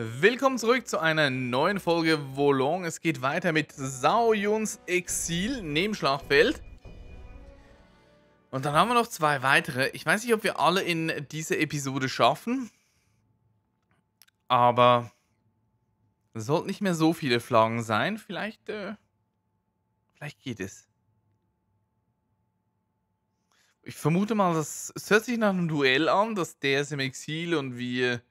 Willkommen zurück zu einer neuen Folge Volong. Es geht weiter mit Saujuns Exil neben Schlachtfeld. Und dann haben wir noch zwei weitere. Ich weiß nicht, ob wir alle in dieser Episode schaffen. Aber es sollten nicht mehr so viele Flaggen sein. Vielleicht, äh, vielleicht geht es. Ich vermute mal, das, es hört sich nach einem Duell an, dass der ist im Exil und wir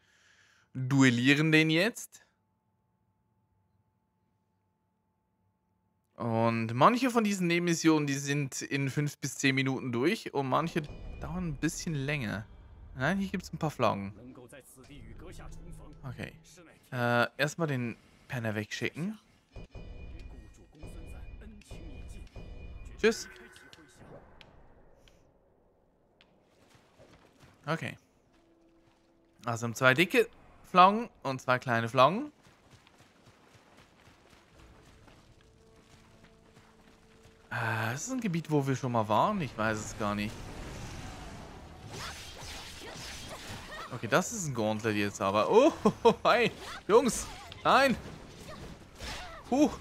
duellieren den jetzt. Und manche von diesen Nebenmissionen, die sind in 5 bis 10 Minuten durch und manche dauern ein bisschen länger. Nein, hier gibt es ein paar Flaggen. Okay. Äh, erstmal den Penner wegschicken. Tschüss. Okay. Also zwei dicke Flaggen und zwei kleine Flaggen. Äh, das ist ein Gebiet, wo wir schon mal waren. Ich weiß es gar nicht. Okay, das ist ein Gauntlet jetzt aber. Oh, hi. Jungs. Nein. Huch.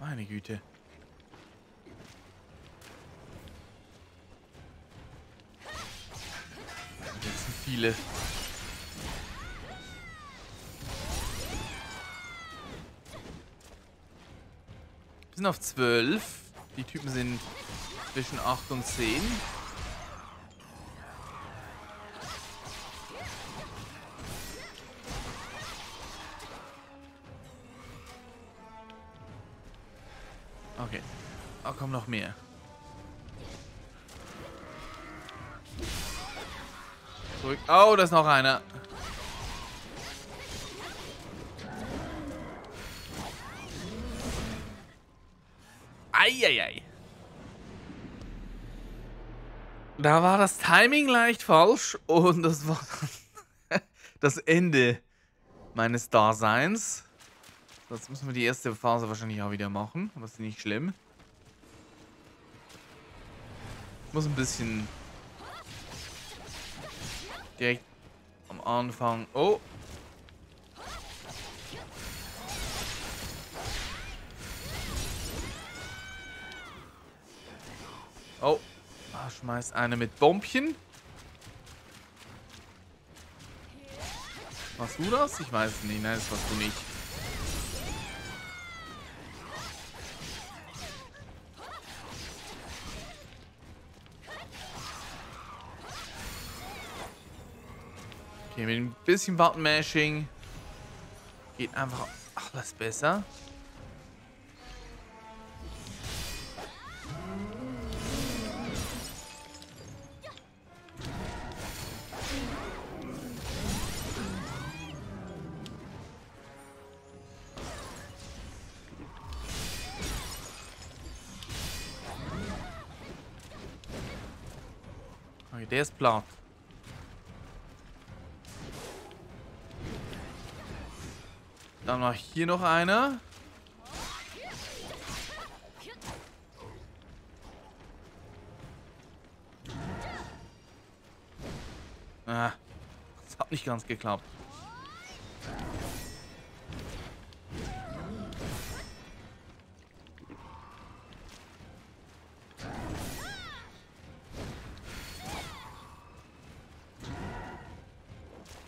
Meine Güte. Viele. Wir sind auf 12. Die Typen sind zwischen 8 und 10. Okay. Oh, kommen noch mehr. Zurück. Oh, da ist noch einer. Eieiei. Da war das Timing leicht falsch und das war das Ende meines Daseins. Jetzt müssen wir die erste Phase wahrscheinlich auch wieder machen, aber ist nicht schlimm. Muss ein bisschen direkt am Anfang. Oh! Oh, ah, schmeiß eine mit Bombchen. Machst du das? Ich weiß es nicht. Nein, das machst du nicht. Mit ein bisschen Button-Mashing geht einfach alles besser. Der ist platt. Dann war hier noch einer. Ah, das hat nicht ganz geklappt.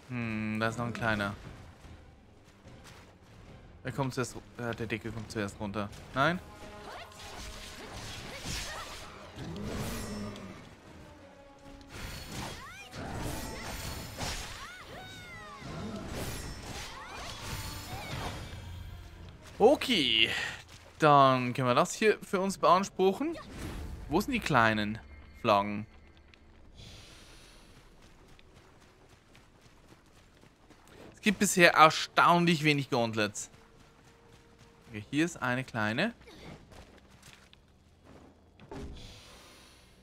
Hm, da ist noch ein kleiner. Wer kommt zuerst? Äh, der Dicke kommt zuerst runter. Nein? Okay. Dann können wir das hier für uns beanspruchen. Wo sind die kleinen Flaggen? Es gibt bisher erstaunlich wenig Gauntlets. Okay, hier ist eine kleine.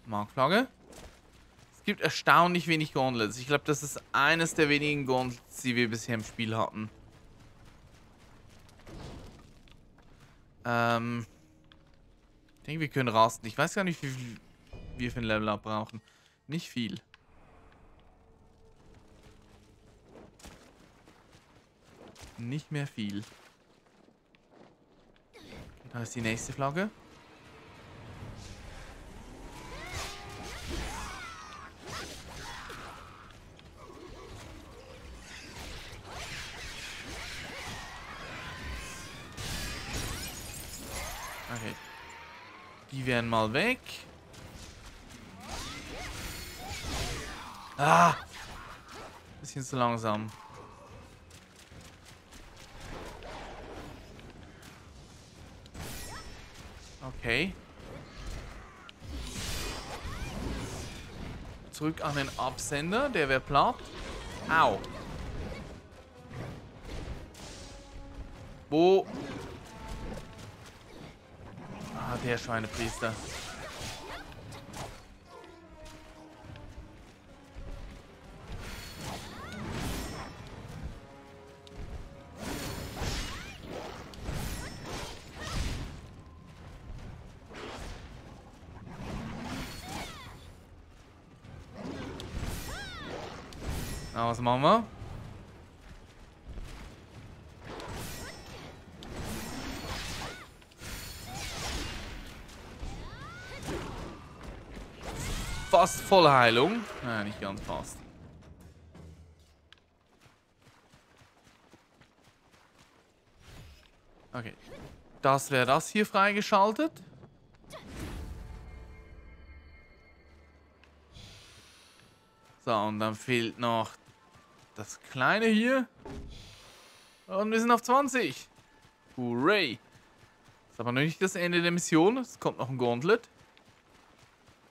Markflagge. Es gibt erstaunlich wenig Gauntlets. Ich glaube, das ist eines der wenigen Gauntlets, die wir bisher im Spiel hatten. Ähm. Ich denke, wir können rasten. Ich weiß gar nicht, wie viel wir für ein Level-Up brauchen. Nicht viel. nicht mehr viel. Da ist die nächste Flagge. Okay. Die werden mal weg. Ah! Bisschen zu langsam. Okay. Zurück an den Absender. Der wäre platt. Au. Wo? Ah, der Schweinepriester. Was machen wir? Fast volle Heilung. Naja, nicht ganz fast. Okay. Das wäre das hier freigeschaltet. So, und dann fehlt noch das kleine hier. Und wir sind auf 20. Hooray. Das ist aber noch nicht das Ende der Mission. Es kommt noch ein Gauntlet.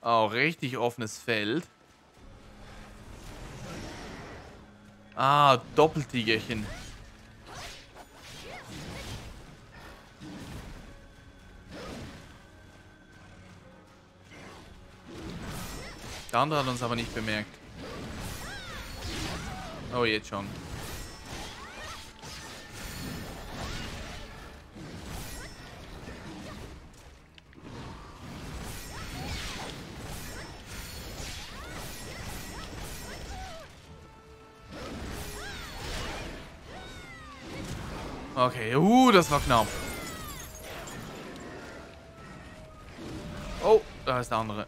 Oh, richtig offenes Feld. Ah, Doppeltigerchen. Der andere hat uns aber nicht bemerkt. Oh, jetzt schon. Okay, uh, das war knapp. Oh, da ist der andere.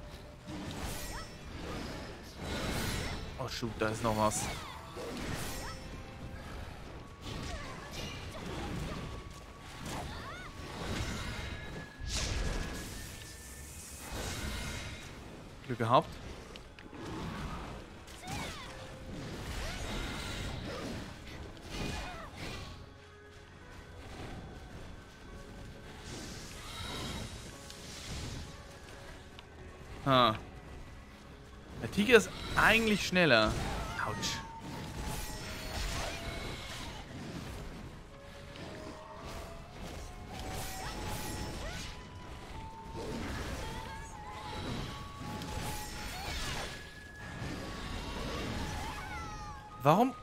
Oh, shoot, da ist noch was. Schneller. Autsch. Warum?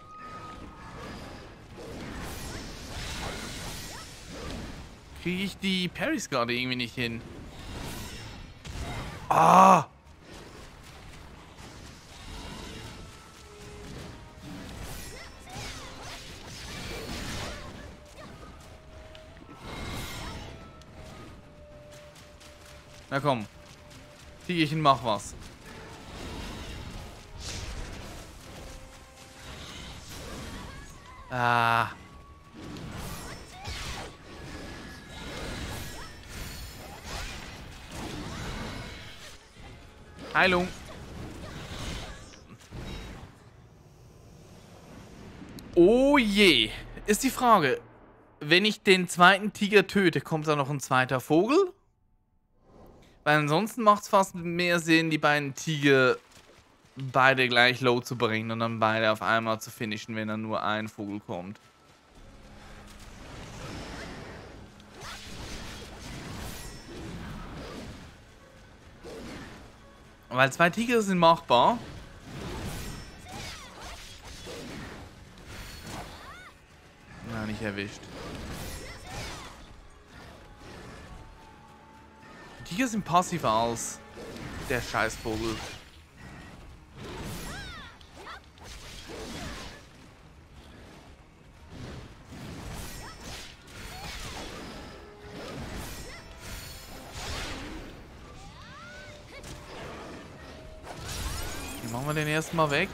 Kriege ich die Parries gerade irgendwie nicht hin? Ah! Na komm. Tigerchen, mach was. Ah. Heilung. Oh je. Ist die Frage. Wenn ich den zweiten Tiger töte, kommt da noch ein zweiter Vogel? Weil ansonsten macht es fast mehr Sinn, die beiden Tiger beide gleich low zu bringen und dann beide auf einmal zu finishen, wenn dann nur ein Vogel kommt. Weil zwei Tiger sind machbar. Na, nicht erwischt. Hier sind passiv aus. Der Scheißvogel. Den machen wir den erstmal weg.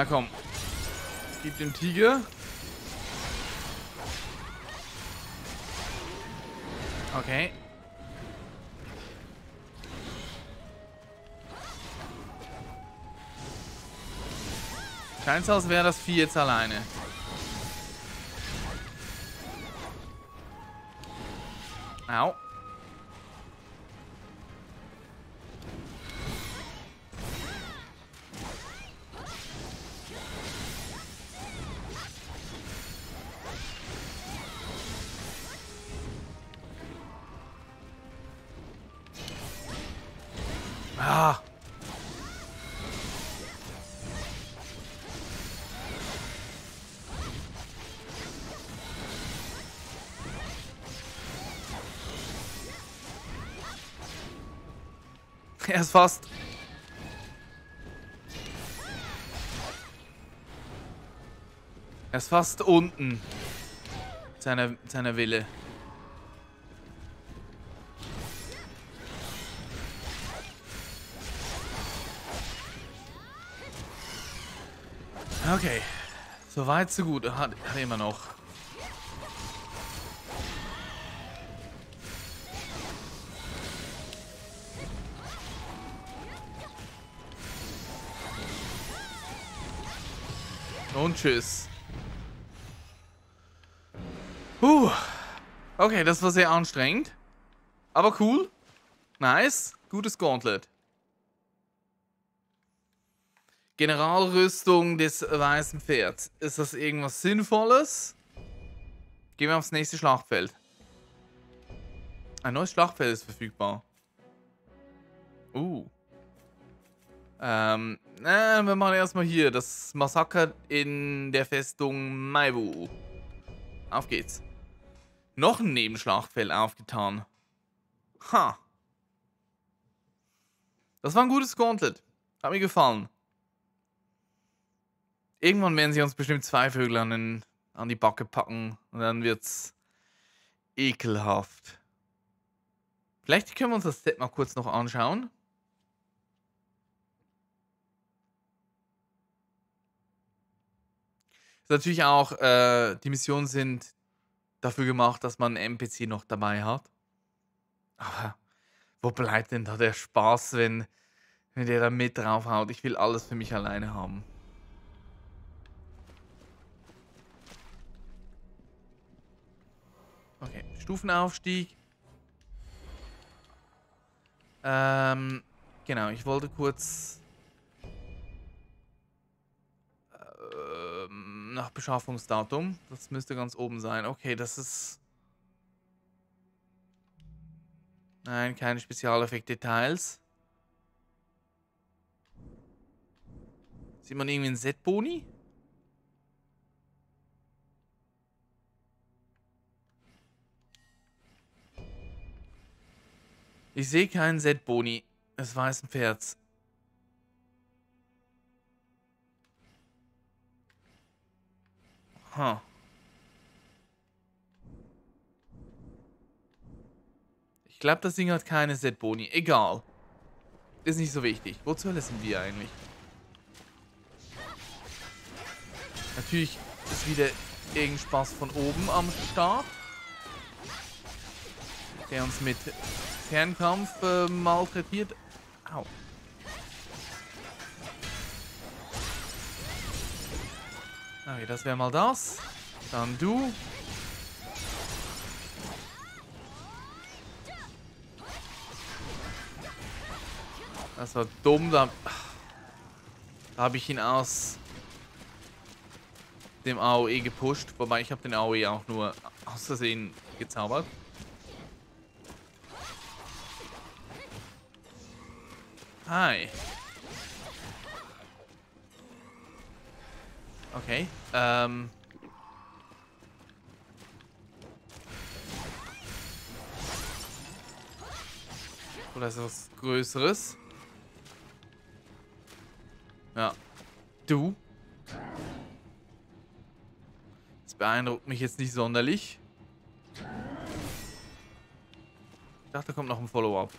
Na komm. Gib dem Tiger. Okay. Scheint als wäre das Vieh jetzt alleine. Au. Er ist fast. Er ist fast unten. Seiner, seiner Wille. Okay. So weit, so gut. Hat, hat immer noch. Und tschüss. Puh. Okay, das war sehr anstrengend. Aber cool. Nice. Gutes Gauntlet. Generalrüstung des weißen Pferds. Ist das irgendwas Sinnvolles? Gehen wir aufs nächste Schlachtfeld. Ein neues Schlachtfeld ist verfügbar. Uh. Ähm, äh, wir machen erstmal hier das Massaker in der Festung Maibu. Auf geht's. Noch ein Nebenschlachtfeld aufgetan. Ha. Das war ein gutes Gauntlet. Hat mir gefallen. Irgendwann werden sie uns bestimmt zwei Vögel an, den, an die Backe packen und dann wird's ekelhaft. Vielleicht können wir uns das Set mal kurz noch anschauen. Natürlich auch, äh, die Missionen sind dafür gemacht, dass man einen NPC noch dabei hat. Aber wo bleibt denn da der Spaß, wenn, wenn der da mit draufhaut? Ich will alles für mich alleine haben. Okay, Stufenaufstieg. Ähm, genau, ich wollte kurz nach Beschaffungsdatum. Das müsste ganz oben sein. Okay, das ist... Nein, keine Spezialeffekt-Details. Sieht man irgendwie einen Set-Boni? Ich sehe keinen Set-Boni des weißen Pferds. Huh. Ich glaube, das Ding hat keine Set-Boni. Egal. Ist nicht so wichtig. Wozu sind wir eigentlich? Natürlich ist wieder irgendein Spaß von oben am Start. Der uns mit Fernkampf äh, malträtiert. Au. Okay, das wäre mal das. Dann du. Das war dumm. Da, da habe ich ihn aus dem AOE gepusht. Wobei ich habe den AOE auch nur aus Versehen gezaubert. Hi. Okay. Ähm. Oder ist das was Größeres? Ja. Du? Das beeindruckt mich jetzt nicht sonderlich. Ich dachte, da kommt noch ein Follow-up.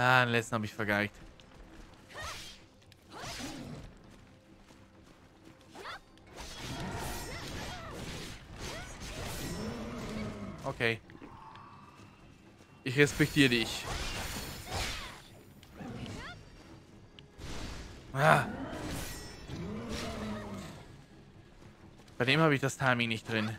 Ah, den letzten habe ich vergeigt. Okay. Ich respektiere dich. Ah. Bei dem habe ich das Timing nicht drin.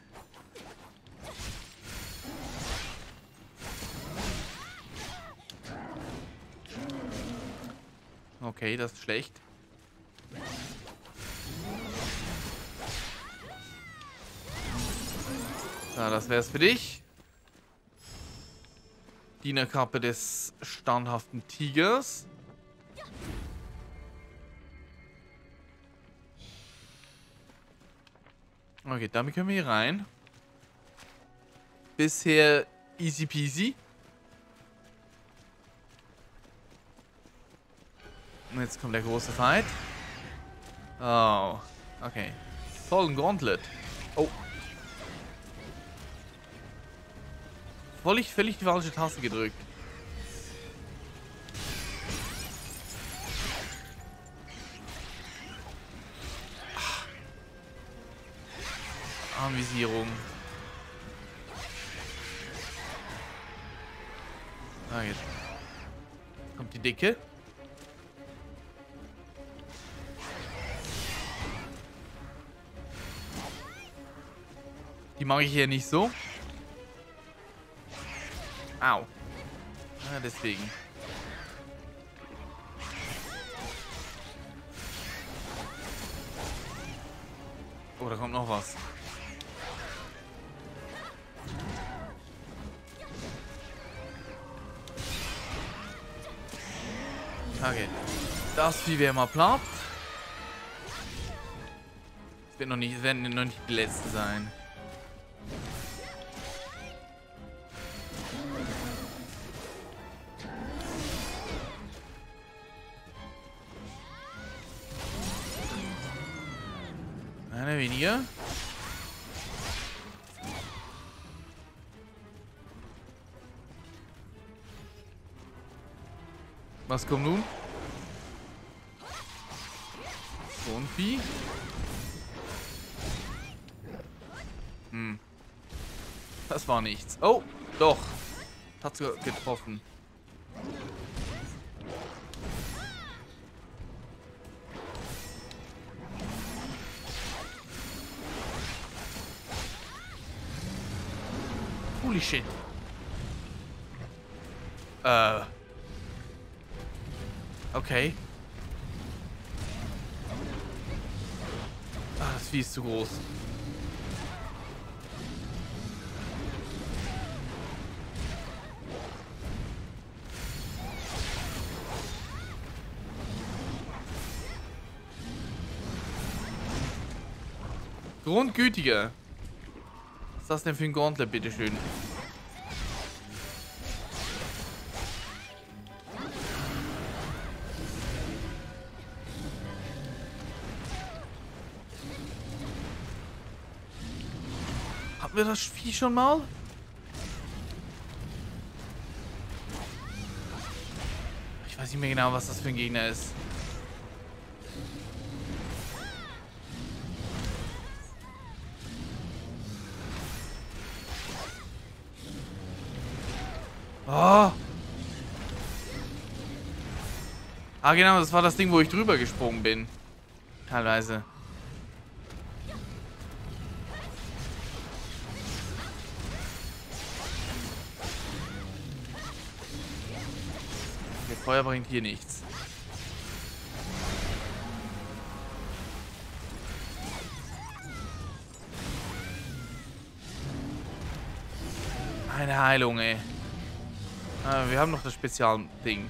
Das ist schlecht. So, das wäre es für dich. Dienerkappe des standhaften Tigers. Okay, damit können wir hier rein. Bisher easy peasy. Und jetzt kommt der große Fight. Oh, okay. Voll ein Gauntlet. Oh. Völlig, völlig die falsche Taste gedrückt. Armvisierung. Ah, jetzt kommt die Dicke. Die mag ich hier nicht so. Au. Ah, deswegen. Oh, da kommt noch was. Okay. Das Vieh wäre mal platt. Das wird noch nicht, werden noch nicht die letzte sein. Weniger. Was kommt nun? So. Hm. Das war nichts. Oh, doch. Hat getroffen. Holy shit. Äh. Okay. Ah, das Vieh ist zu groß. Grundgütiger. Was ist das denn für ein Gauntlet, bitteschön? Hatten wir das Vieh schon mal? Ich weiß nicht mehr genau, was das für ein Gegner ist. Oh. Ah, genau, das war das Ding, wo ich drüber gesprungen bin. Teilweise. Okay, Feuer bringt hier nichts. Eine Heilung, ey. Äh, wir haben noch das Spezialding.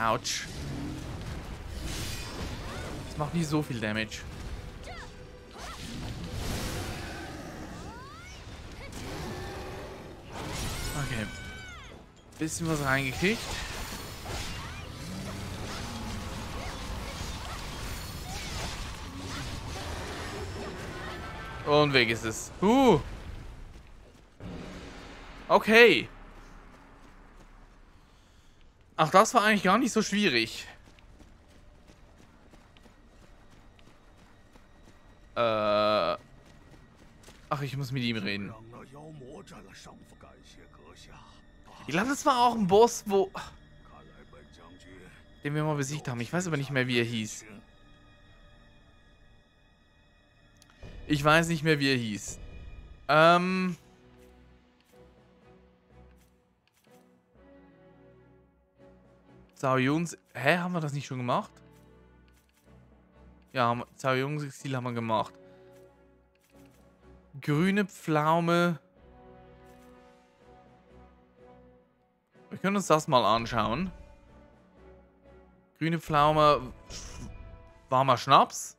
Autsch. Das macht nicht so viel Damage. Bisschen was reingekriegt. Und weg ist es. Uh. Okay. Ach, das war eigentlich gar nicht so schwierig. Äh. Ach, ich muss mit ihm reden. Ich glaube, das war auch ein Boss, wo... Den wir mal besiegt haben. Ich weiß aber nicht mehr, wie er hieß. Ich weiß nicht mehr, wie er hieß. Ähm... Zhao Jungs. Hä, haben wir das nicht schon gemacht? Ja, Zhao Jungs Exil haben wir gemacht. Grüne Pflaume. Wir können uns das mal anschauen. Grüne Pflaume. Warmer Schnaps.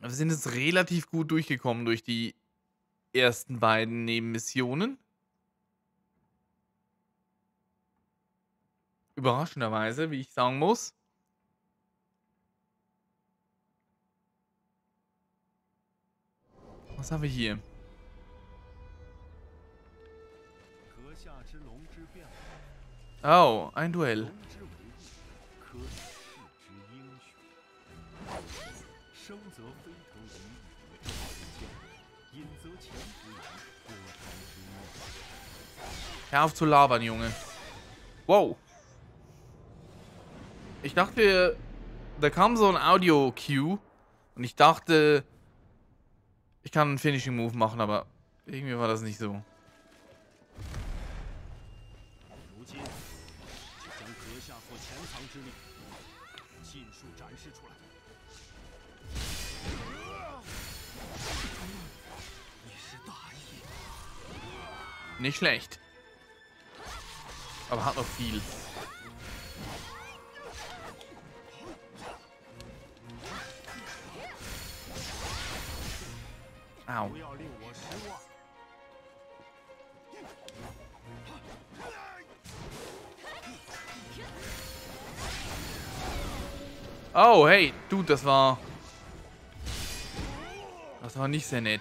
Wir sind jetzt relativ gut durchgekommen durch die ersten beiden Nebenmissionen. Überraschenderweise, wie ich sagen muss. Was haben wir hier? Oh, ein Duell. Hör auf zu labern, Junge. Wow. Ich dachte, da kam so ein Audio-Cue und ich dachte, ich kann einen Finishing-Move machen, aber irgendwie war das nicht so. Nicht schlecht. Aber hat noch viel. Au. Oh, hey, du, das war... Das war nicht sehr nett.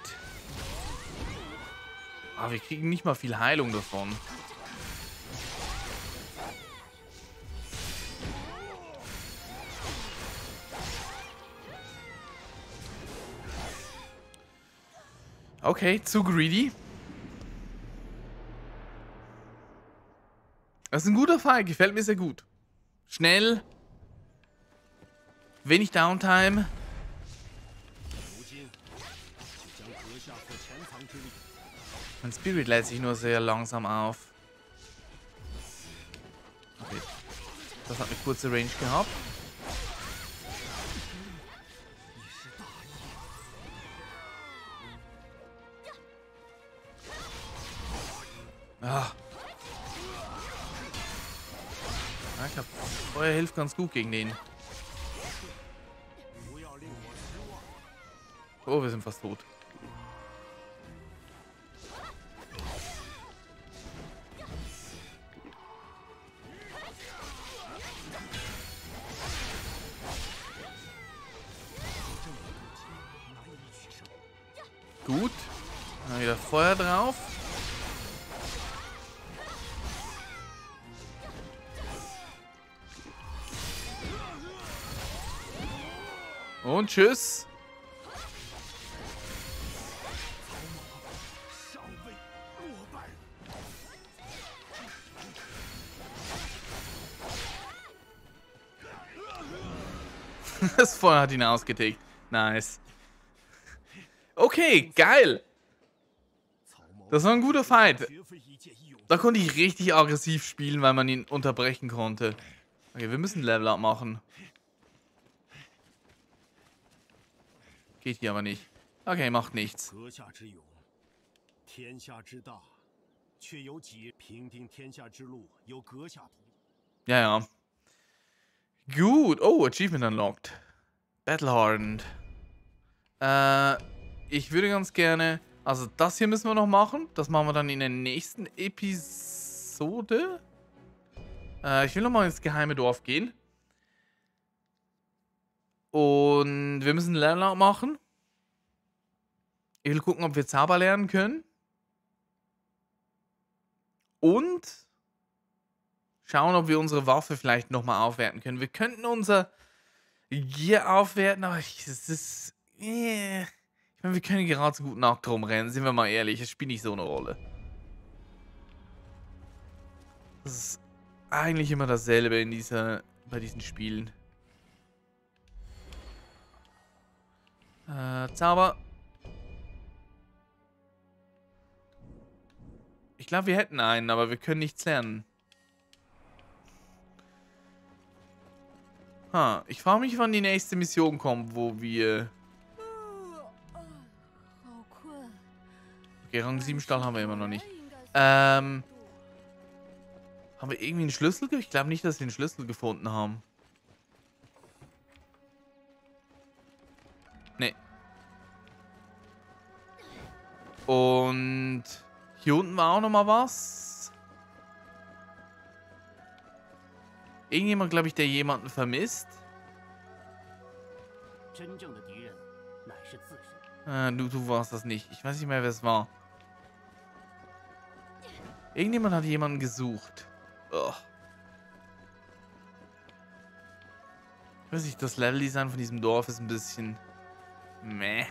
Aber wir kriegen nicht mal viel Heilung davon. Okay, zu greedy. Das ist ein guter Fall, gefällt mir sehr gut. Schnell. Wenig Downtime. Mein Spirit lädt sich nur sehr langsam auf. Okay. Das hat eine kurze Range gehabt. Ah. Ja, ich hab, Feuer hilft ganz gut gegen den. Oh, wir sind fast tot. Und tschüss. Das Feuer hat ihn ausgetickt. Nice. Okay, geil. Das war ein guter Fight. Da konnte ich richtig aggressiv spielen, weil man ihn unterbrechen konnte. Okay, wir müssen Level Up machen. Geht hier aber nicht. Okay, macht nichts. Ja, ja. Gut. Oh, Achievement unlocked. Battle Hardened. Äh, ich würde ganz gerne... Also das hier müssen wir noch machen. Das machen wir dann in der nächsten Episode. Äh, ich will nochmal ins geheime Dorf gehen. Und wir müssen Level machen. Ich will gucken, ob wir Zauber lernen können. Und schauen, ob wir unsere Waffe vielleicht nochmal aufwerten können. Wir könnten unser Gear aufwerten, aber es ist... Yeah. Ich meine, wir können gerade so gut nach drum rennen, sind wir mal ehrlich. Es spielt nicht so eine Rolle. Das ist eigentlich immer dasselbe in dieser, bei diesen Spielen. Äh, Zauber. Ich glaube, wir hätten einen, aber wir können nichts lernen. Ha, ich frage mich, wann die nächste Mission kommt, wo wir... Okay, Rang 7 Stall haben wir immer noch nicht. Ähm... Haben wir irgendwie einen Schlüssel? Ich glaube nicht, dass wir einen Schlüssel gefunden haben. Und hier unten war auch noch mal was. Irgendjemand, glaube ich, der jemanden vermisst. Äh, du, du warst das nicht. Ich weiß nicht mehr, wer es war. Irgendjemand hat jemanden gesucht. Oh. Ich weiß nicht, das Level-Design von diesem Dorf ist ein bisschen... Meh.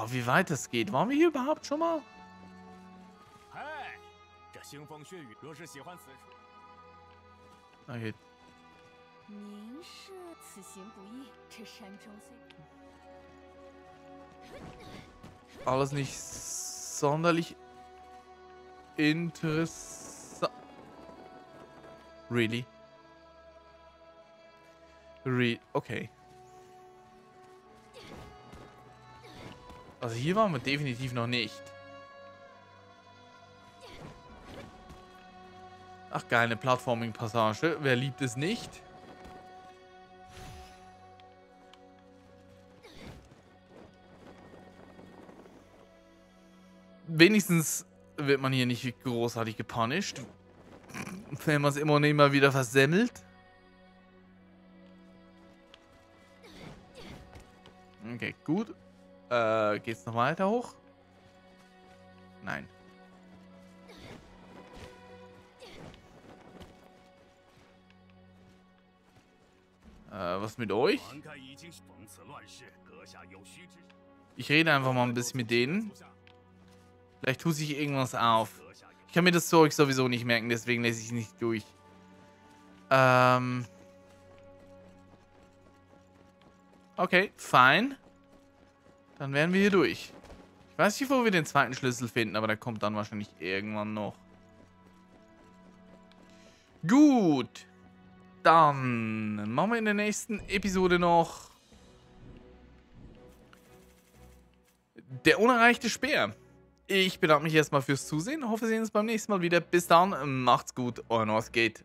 Boah, wie weit das geht. Waren wir hier überhaupt schon mal? Okay. Alles nicht sonderlich interessant. Really? Re okay. Also hier waren wir definitiv noch nicht. Ach geil, eine Plattforming-Passage. Wer liebt es nicht? Wenigstens wird man hier nicht großartig gepunished. Wenn man es immer und immer wieder versemmelt. Okay, gut. Äh, geht's noch weiter hoch? Nein. Äh, was mit euch? Ich rede einfach mal ein bisschen mit denen. Vielleicht tut sich irgendwas auf. Ich kann mir das Zeug sowieso nicht merken, deswegen lese ich nicht durch. Ähm. Okay, fein. Dann wären wir hier durch. Ich weiß nicht, wo wir den zweiten Schlüssel finden, aber der kommt dann wahrscheinlich irgendwann noch. Gut. Dann machen wir in der nächsten Episode noch der unerreichte Speer. Ich bedanke mich erstmal fürs Zusehen. Hoffe, wir sehen uns beim nächsten Mal wieder. Bis dann, macht's gut, euer Northgate.